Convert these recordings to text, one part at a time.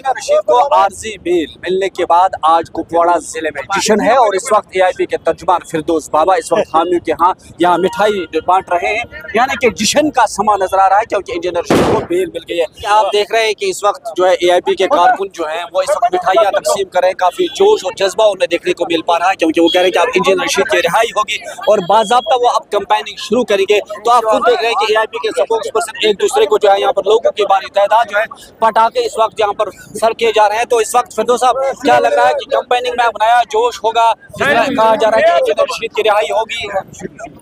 रशीद को RG bell मिलने के बाद आज कुपवाड़ा ज़िले में जश्न है और इस वक्त एआईपी के तर्जुमान फिरदोस बाबा इस वक्त हामी के यहाँ यहाँ मिठाई बांट रहे हैं यानी कि जश्न का समा नज़र आ रहा है क्योंकि इंजीनियर रशीद को बेल मिल गई है आप देख रहे हैं कि इस वक्त जो है एआईपी के कारकुन जो हैं वो इस वक्त मिठाइयाँ तकसीम कर रहे हैं काफ़ी जोश और जज्बा उन्हें देखने को मिल पा रहा है क्योंकि वो कह रहे हैं कि आप इंजीनियर रशीद की रिहाई होगी और बाबा वो अब कंपेनिंग शुरू करेंगे तो आप खुद देख रहे हैं कि एआईपी के स्पोक्स पर्सन एक दूसरे को जो है यहाँ पर लोगों की बारी तादाद जो है पटाखे इस वक्त यहाँ पर सर किए जा रहे हैं। तो इस वक्त फिरदो साहब क्या लग रहा है कि कंपेनिंग में अब नया जोश होगा कहा जा रहा है कि इंजीनियर की रिहाई होगी।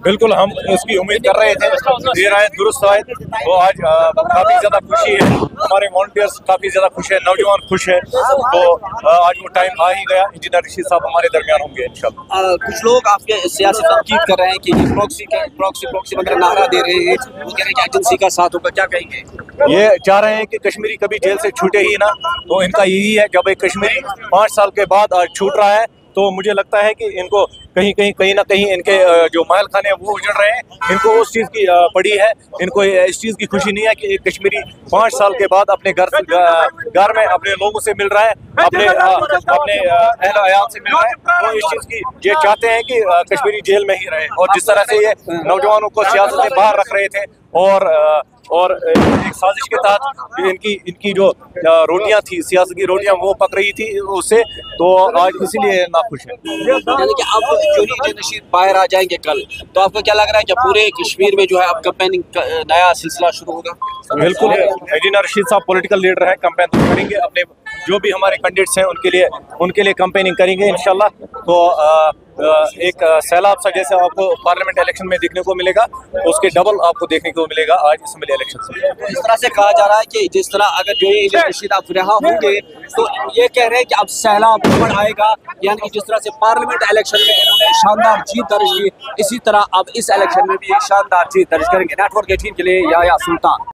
बिल्कुल हम उसकी उम्मीद कर रहे थे। ये राय दुरुस्त आए। तो आज काफ़ी ज़्यादा खुशी है। हमारे वॉल्टियर्स काफ़ी ज़्यादा खुश है। नौजवान खुश है। तो आज वो टाइम आ ही गया। इंजीनियर रशीद साहब हमारे दरमियान होंगे आ, कुछ लोग आपके सियासी तनकीद कर रहे हैं कि प्रॉक्सी प्रॉक्सी प्रॉक्सी वगैरह नारा दे रहे हैं। वो कह रहे हैं एजेंसी का साथ होगा। क्या कहेंगे? ये चाह रहे हैं कि कश्मीरी कभी जेल से छूटे ही ना तो इनका यही है जब एक कश्मीरी पाँच साल के बाद आज छूट रहा है तो मुझे लगता है कि इनको कहीं कहीं कहीं ना कहीं इनके जो महल खाने हैं वो उजड़ रहे हैं। इनको उस चीज़ की पड़ी है इनको इस चीज़ की खुशी नहीं है कि एक कश्मीरी पाँच साल के बाद अपने घर से घर में अपने लोगों से मिल रहा है अपने अपने अहल से मिल रहा है वो इस चीज़ की ये चाहते हैं कि कश्मीरी जेल में ही रहे। और जिस तरह से ये नौजवानों को सियासत से बाहर रख रहे थे और और एक साजिश के तहत इनकी इनकी जो रोटियाँ थी सियासत की रोटियाँ वो पक रही थी उससे तो आज इसीलिए नाखुश है। यानी कि अब जो ही नशीद बाहर आ जाएँगे कल तो आपको क्या लग रहा है कि पूरे कश्मीर में जो है अब कंपेनिंग नया सिलसिला शुरू होगा? बिल्कुल इंजीनियर रशीद साहब पॉलिटिकल लीडर है कंपेन तो करेंगे अपने जो भी हमारे कैंडिडेट्स हैं उनके लिए उनके लिए कंपेनिंग करेंगे इंशाल्लाह। तो अ, एक सैलाब सा जैसे आपको पार्लियामेंट इलेक्शन में देखने को मिलेगा, उसके डबल आपको देखने को मिलेगा आज असम्बली इलेक्शन से। तो इस तरह से कहा जा रहा है कि जिस तरह अगर जो ये आप रहा होंगे तो ये कह रहे हैं कि अब सैलाब भ्रमण आएगा, यानी जिस तरह से पार्लियामेंट इलेक्शन में इन्होंने शानदार जीत दर्ज की, इसी तरह अब इस इलेक्शन में भी एक शानदार जीत दर्ज करेंगे। नेटवर्क एटीन के लिए या सुल्तान।